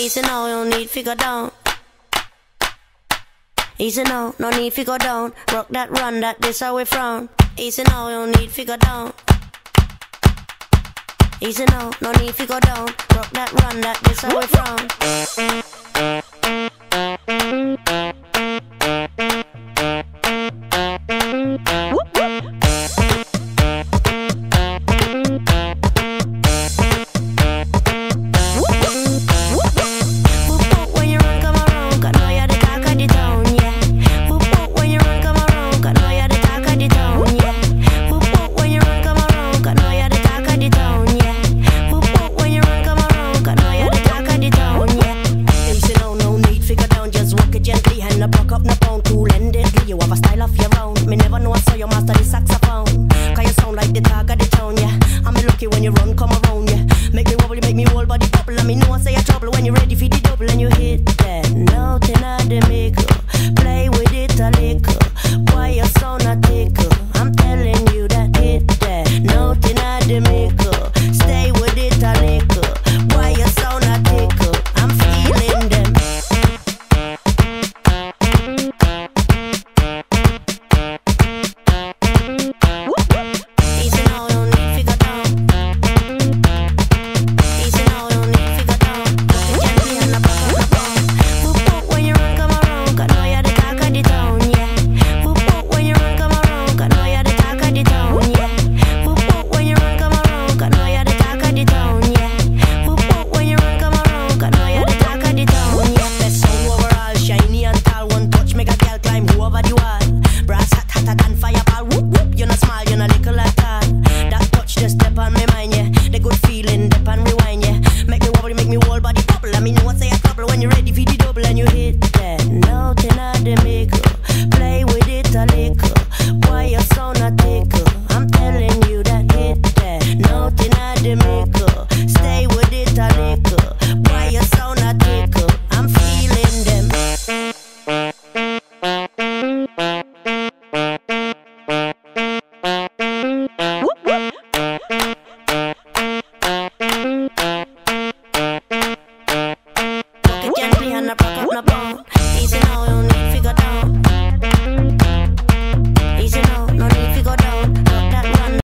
Easy now, you don't need figure down. Easy now, no need figure down. Rock that run that this away from. Easy now, you don't need figure down. Easy now, no need figure down. Rock that run that this away from. have a style of your own. Me never know I saw you master the saxophone. Cause you sound like the dog of the town, yeah. I'm lucky when you run, come around, yeah. Make me wobble, make me whole body bubble. Let me know I say you trouble when you're ready for the double and you hit that. Nothing I did make play with. over the wall. que quieres, mija, no